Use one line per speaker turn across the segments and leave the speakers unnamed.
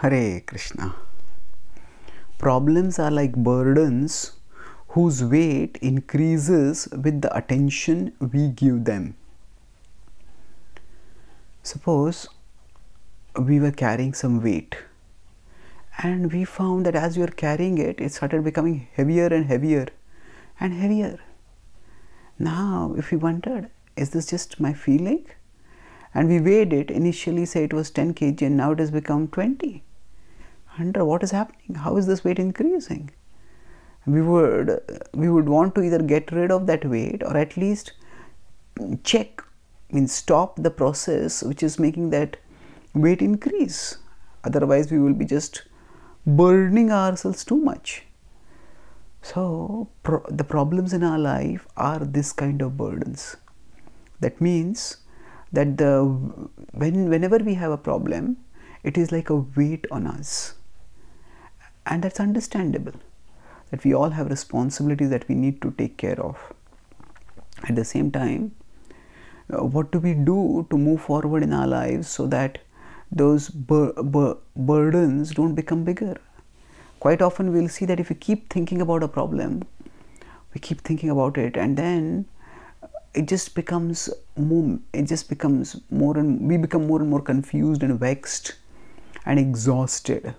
Hare Krishna. Problems are like burdens whose weight increases with the attention we give them. Suppose we were carrying some weight and we found that as we were carrying it, it started becoming heavier and heavier and heavier. Now, if we wondered, is this just my feeling? And we weighed it, initially say it was 10 kg and now it has become 20 wonder what is happening? How is this weight increasing? We would we would want to either get rid of that weight or at least check I mean stop the process which is making that weight increase. Otherwise we will be just burdening ourselves too much. So pro the problems in our life are this kind of burdens. That means that the when whenever we have a problem it is like a weight on us and that's understandable that we all have responsibilities that we need to take care of. At the same time uh, what do we do to move forward in our lives so that those bur bur burdens don't become bigger? Quite often we'll see that if we keep thinking about a problem we keep thinking about it and then it just becomes more it just becomes more and we become more and more confused and vexed and exhausted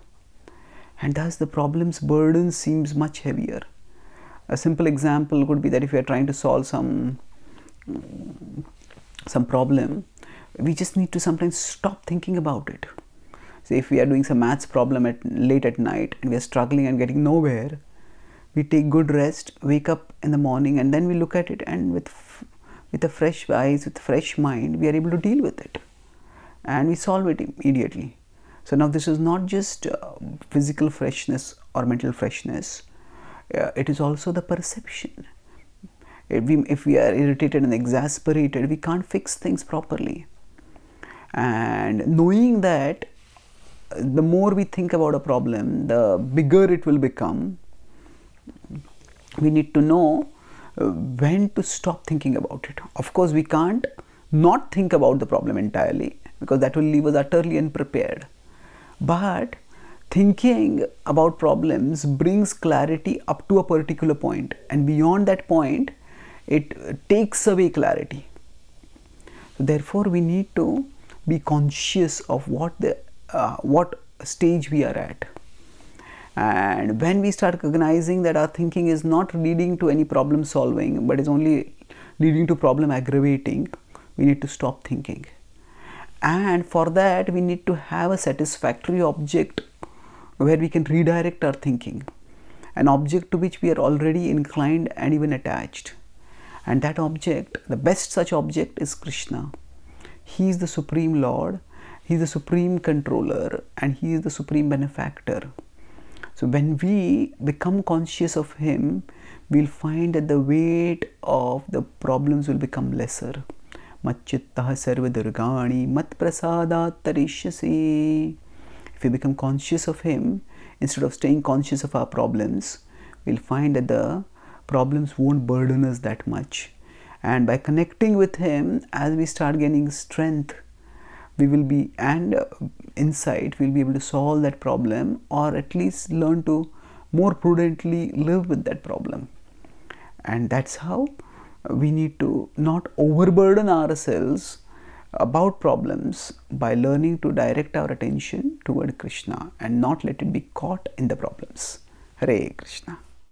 and thus the problem's burden seems much heavier. A simple example would be that if we are trying to solve some mm, some problem, we just need to sometimes stop thinking about it. So if we are doing some maths problem at late at night and we are struggling and getting nowhere, we take good rest, wake up in the morning, and then we look at it and with with a fresh eyes, with fresh mind, we are able to deal with it, and we solve it immediately. So now this is not just uh, physical freshness or mental freshness, uh, it is also the perception. If we, if we are irritated and exasperated, we can't fix things properly. And knowing that uh, the more we think about a problem, the bigger it will become, we need to know uh, when to stop thinking about it. Of course, we can't not think about the problem entirely because that will leave us utterly unprepared. But thinking about problems brings clarity up to a particular point, and beyond that point, it takes away clarity. Therefore, we need to be conscious of what the uh, what stage we are at. And when we start recognizing that our thinking is not leading to any problem solving, but is only leading to problem aggravating, we need to stop thinking and for that we need to have a satisfactory object where we can redirect our thinking. An object to which we are already inclined and even attached. And that object the best such object is krishna. He is the supreme lord. He is the supreme controller and he is the supreme benefactor. So when we become conscious of him we'll find that the weight of the problems will become lesser Machchittah sarvadurgani tarishyasi. If we become conscious of Him, instead of staying conscious of our problems, we'll find that the problems won't burden us that much. And by connecting with Him, as we start gaining strength, we will be and uh, insight, we'll be able to solve that problem or at least learn to more prudently live with that problem. And that's how we need to not overburden ourselves about problems by learning to direct our attention toward Krishna and not let it be caught in the problems. Hare Krishna.